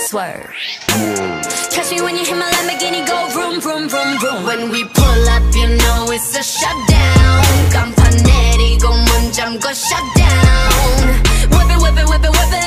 swerve. Catch me when you hit my Lamborghini, go vroom, vroom, vroom, vroom. When we pull up, you know it's a shutdown. 깜판 내리고 문 shut shutdown.